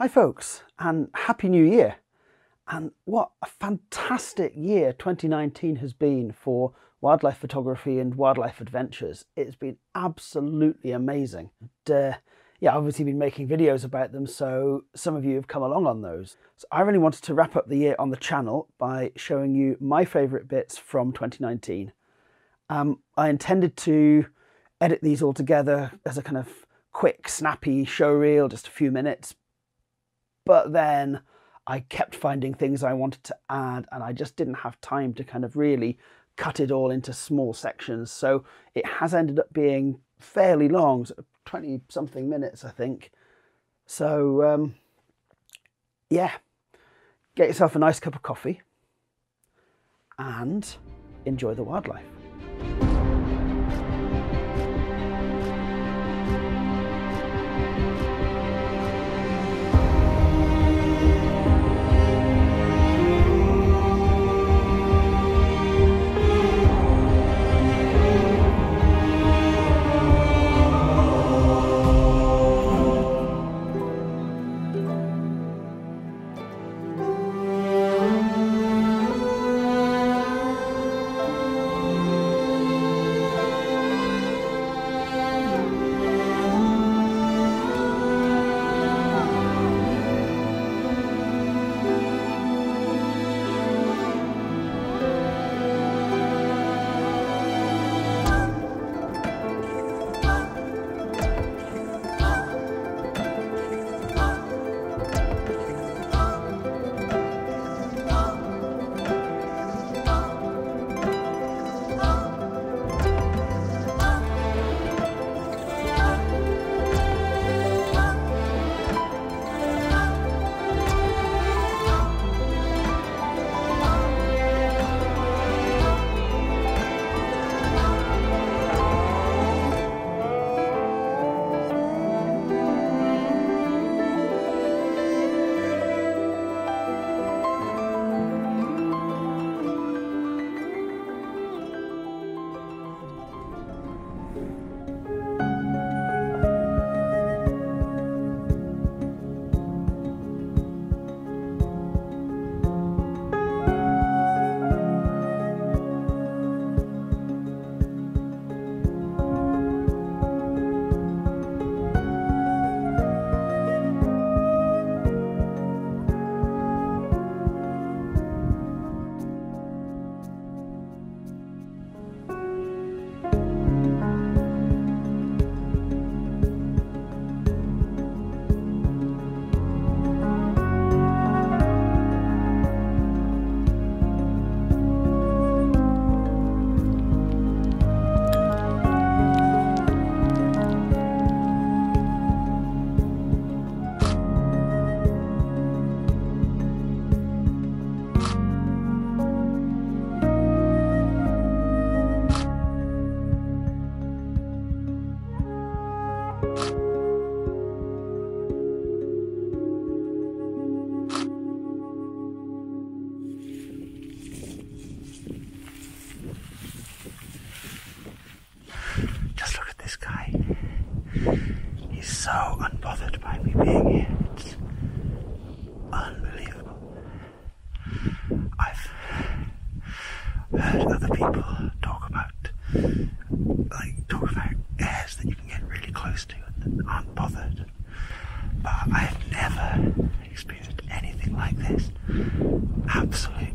Hi, folks, and Happy New Year. And what a fantastic year 2019 has been for wildlife photography and wildlife adventures. It's been absolutely amazing. And, uh, yeah, I've obviously been making videos about them, so some of you have come along on those. So I really wanted to wrap up the year on the channel by showing you my favourite bits from 2019. Um, I intended to edit these all together as a kind of quick, snappy show reel, just a few minutes. But then I kept finding things I wanted to add, and I just didn't have time to kind of really cut it all into small sections. So it has ended up being fairly long, 20 something minutes, I think. So, um, yeah, get yourself a nice cup of coffee and enjoy the wildlife.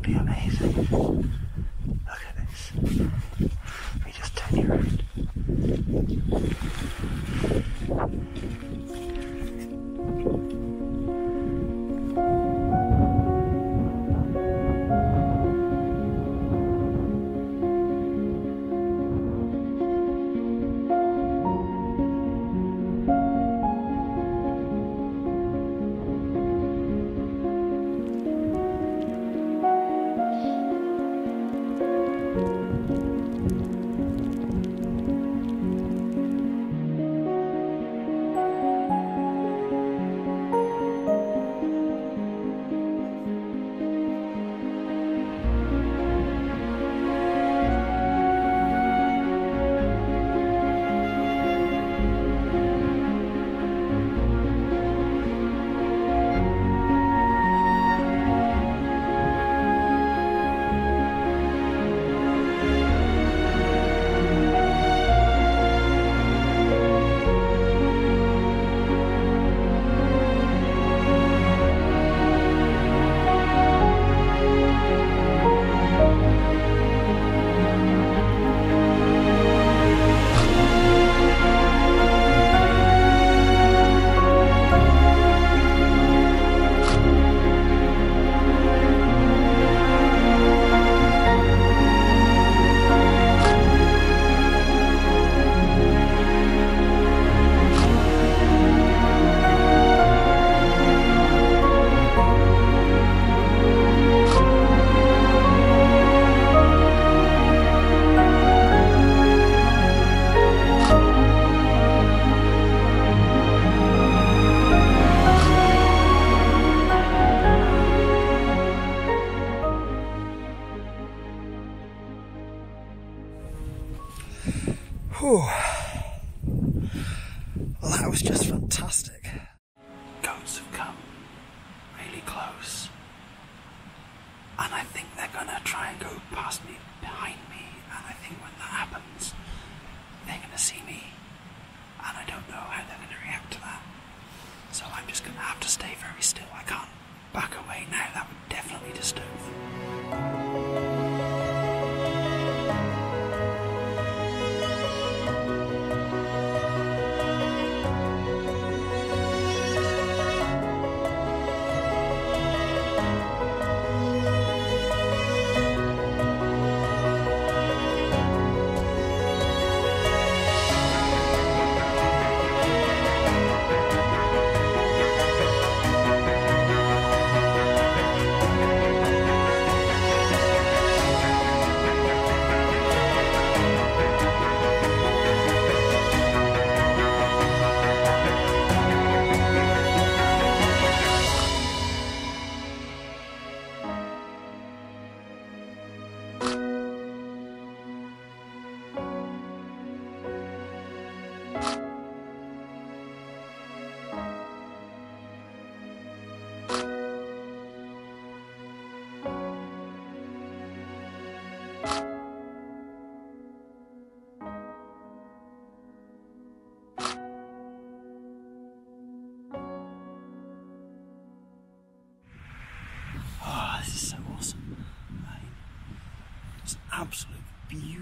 be amazing. Look at this. We just turn you around.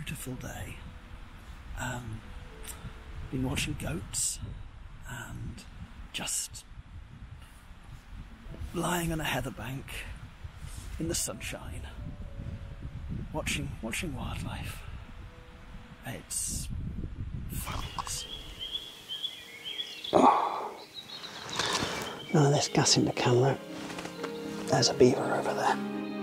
beautiful day. Um, been watching goats and just lying on a heather bank in the sunshine, watching watching wildlife. It's fabulous. Oh. oh, there's gas in the camera. There's a beaver over there.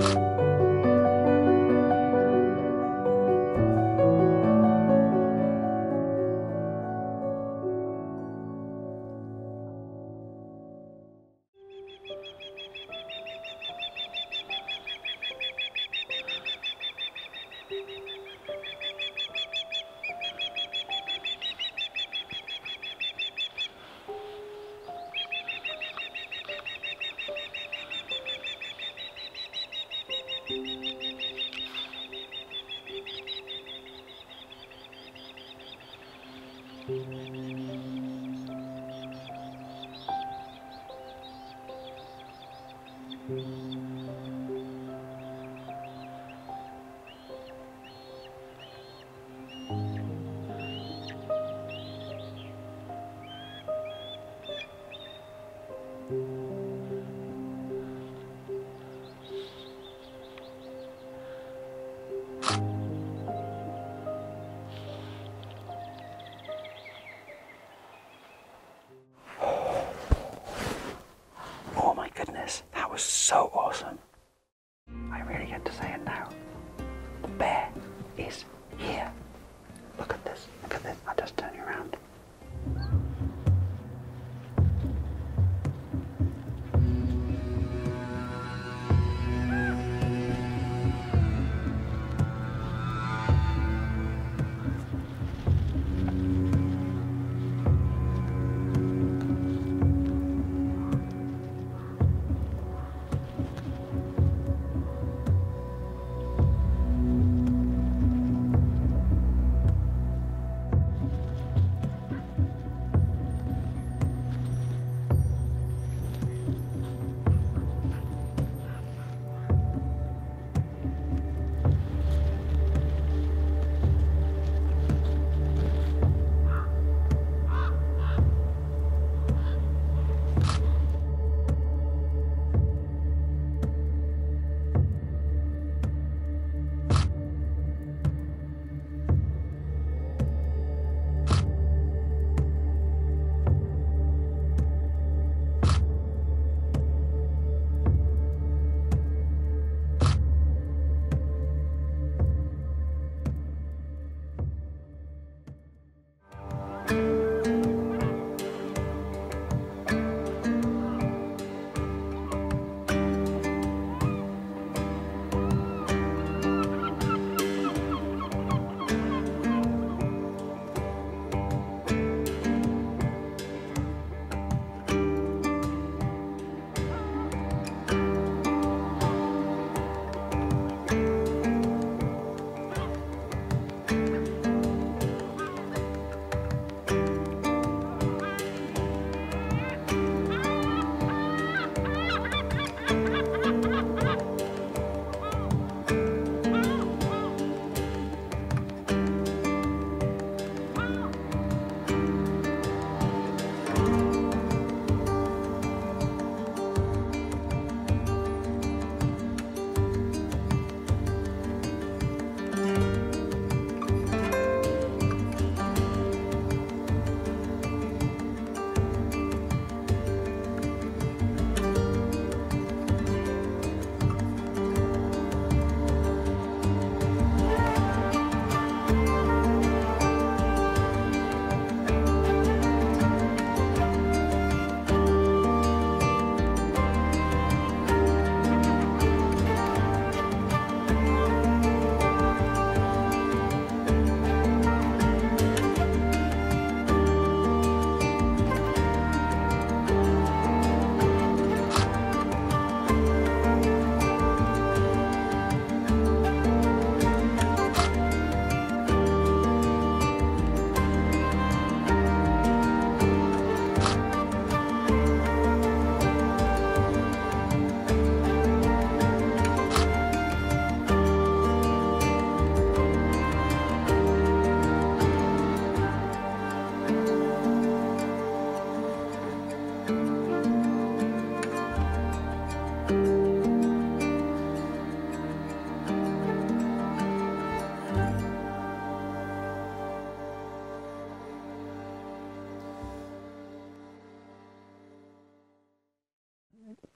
you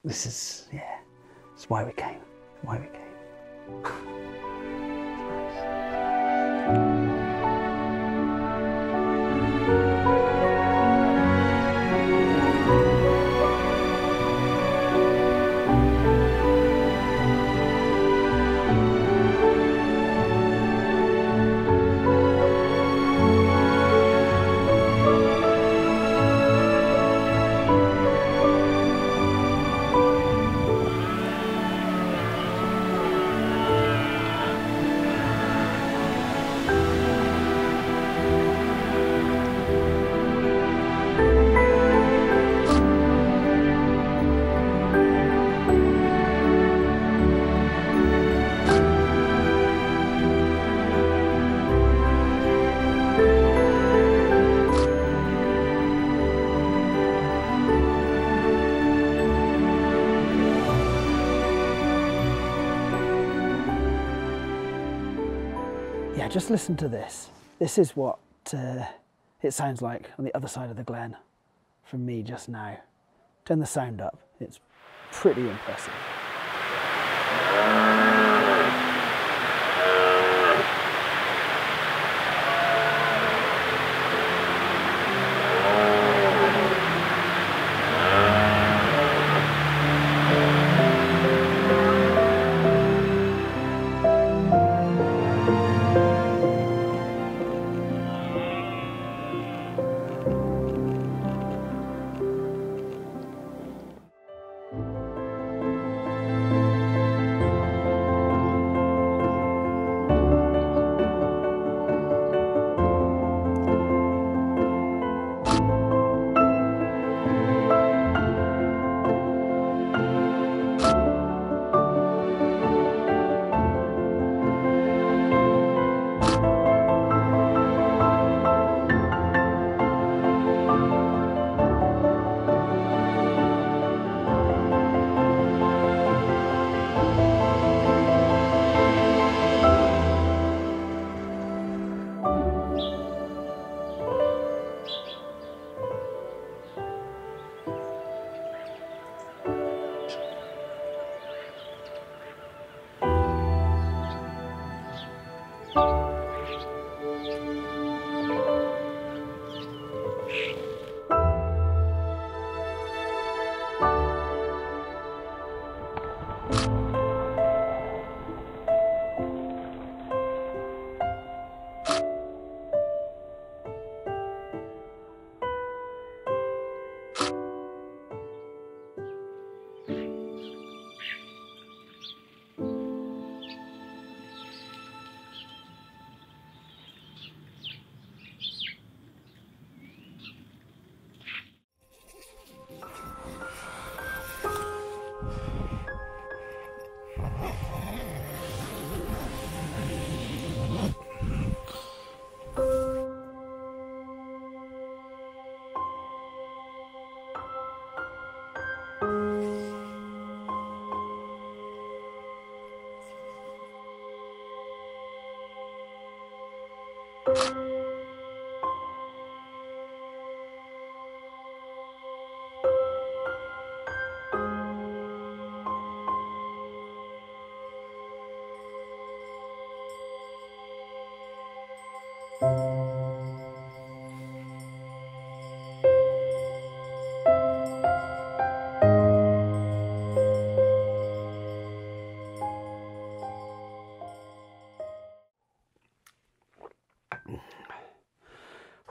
this is, yeah, it's why we came, why we came. Just listen to this. This is what uh, it sounds like on the other side of the glen from me just now. Turn the sound up. It's pretty impressive.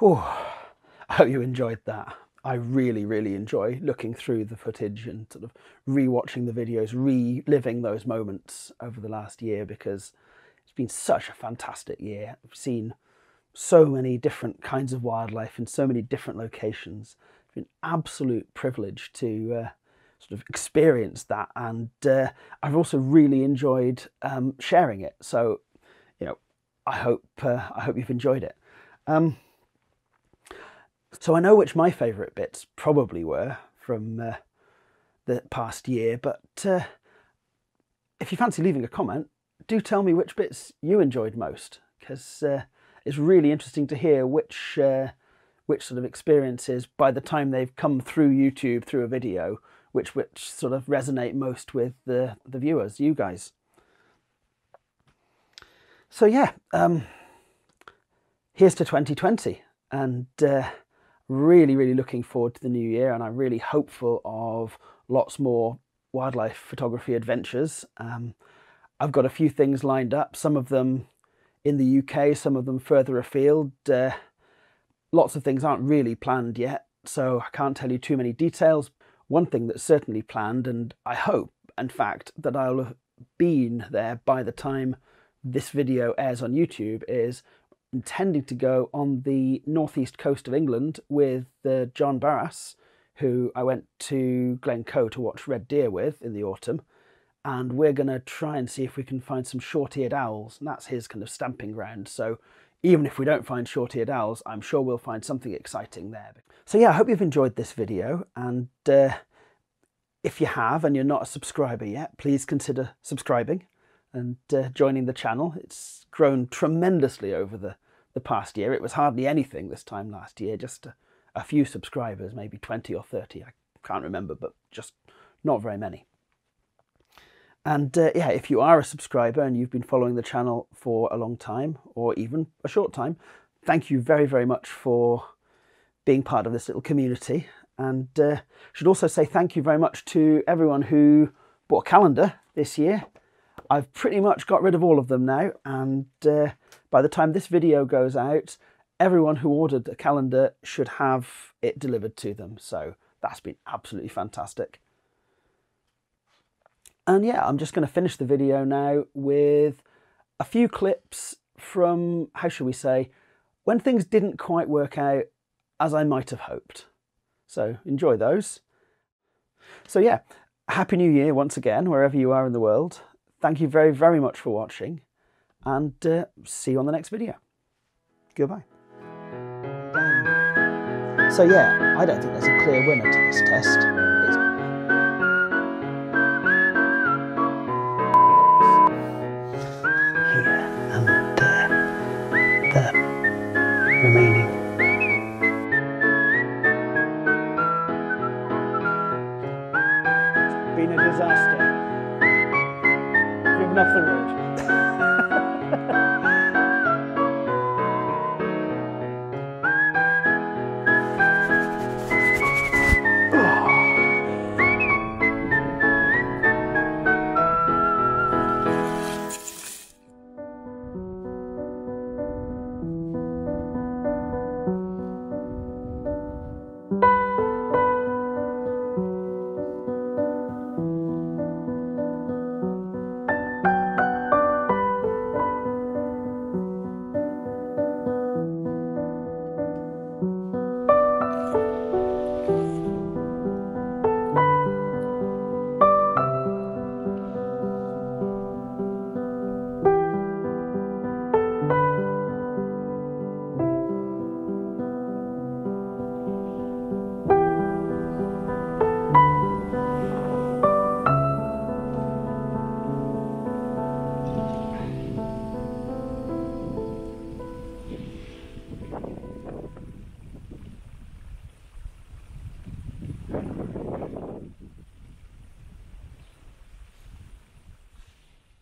Oh, I hope you enjoyed that. I really, really enjoy looking through the footage and sort of re-watching the videos, reliving those moments over the last year because it's been such a fantastic year. I've seen so many different kinds of wildlife in so many different locations. It's been an absolute privilege to uh, sort of experience that, and uh, I've also really enjoyed um, sharing it. So, you know, I hope uh, I hope you've enjoyed it. Um, so I know which my favourite bits probably were from uh, the past year, but uh, if you fancy leaving a comment, do tell me which bits you enjoyed most, because uh, it's really interesting to hear which uh, which sort of experiences by the time they've come through YouTube through a video, which which sort of resonate most with the the viewers, you guys. So yeah, um, here's to 2020, and uh, really, really looking forward to the new year, and I'm really hopeful of lots more wildlife photography adventures. Um, I've got a few things lined up, some of them in the UK, some of them further afield. Uh, lots of things aren't really planned yet, so I can't tell you too many details. One thing that's certainly planned, and I hope, in fact, that I'll have been there by the time this video airs on YouTube, is intending to go on the northeast coast of England with uh, John Barras, who I went to Glencoe to watch red deer with in the autumn. And we're going to try and see if we can find some short-eared owls. And that's his kind of stamping ground. So even if we don't find short-eared owls, I'm sure we'll find something exciting there. So yeah, I hope you've enjoyed this video. And uh, if you have and you're not a subscriber yet, please consider subscribing and uh, joining the channel. It's grown tremendously over the, the past year. It was hardly anything this time last year, just a, a few subscribers, maybe 20 or 30, I can't remember, but just not very many. And uh, yeah, if you are a subscriber and you've been following the channel for a long time or even a short time, thank you very, very much for being part of this little community. And uh, should also say thank you very much to everyone who bought a calendar this year. I've pretty much got rid of all of them now, and uh, by the time this video goes out, everyone who ordered a calendar should have it delivered to them. So that's been absolutely fantastic. And yeah, I'm just going to finish the video now with a few clips from, how shall we say, when things didn't quite work out as I might have hoped. So enjoy those. So yeah, Happy New Year once again, wherever you are in the world. Thank you very, very much for watching and uh, see you on the next video. Goodbye. So yeah, I don't think there's a clear winner to this test.